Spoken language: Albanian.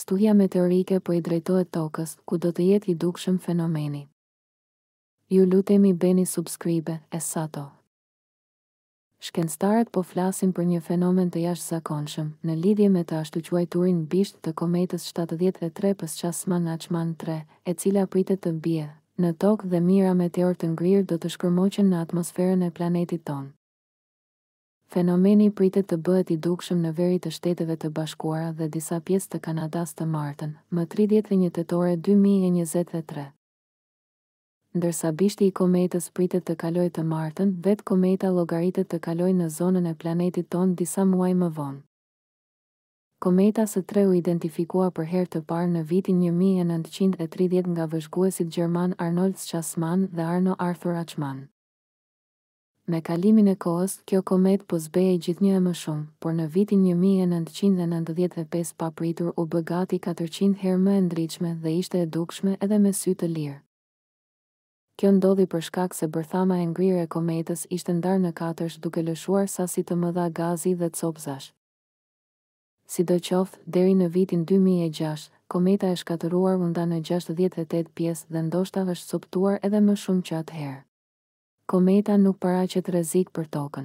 Stuhia meteorike po i drejtohet Tokës, ku do të jetë i dukshëm fenomeni. Ju lutemi bëni subscribe, e sato. Shkencëtarët po flasin për një fenomen të jashtëzakonshëm, në lidhje me të ashtuquajturin bisht të kometës shtatëdhjetë e tre PS Chasman-Achman tre, e cila pritet të bie në Tokë dhe mijëra meteorë të ngrirë do të shkërmoqen në atmosferën e planetit tonë. Fenomeni pritet të bëhet i dukshëm në veri të Shteteve të Bashkuara dhe disa pjesë të Kanadasë të martën, më tridhjetë e një tetor dy mijë e njëzet e tre. Ndërsa bishti i kometës pritet të kalojë të martën, vetë kometa llogaritet të kalojë në zonën e planetit tonë disa muaj më vonë. Kometa së tre u identifikua për herë të parë në vitin një mijë e nëntëqind e tridhjetë nga vëzhguesit gjermanë Arnold Schassmann dhe Arno Arthur Achman. Me kalimin e kohës, kjo kometë po zbehej gjithnjë e më shumë, por në vitin një mijë e nëntëqind e nëntëdhjetë e pesë papritur u bë gati katërqind herë më e ndritshme dhe ishte e dukshme edhe me sy të lirë. Kjo ndodhi për shkak se bërthama e ngrirë e kometës ishte ndarë në katërsh duke lëshuar sasi të mëdha gazi dhe copëzash. Sidoqoftë, deri në vitin dy mijë e gjashtë, kometa e shkatërruar u nda në gjashtëdhjetë e tetë pjesë dhe ndoshta është copëtuar edhe më shumë që atëherë. Kometa nuk paraqet rrezik për Tokën.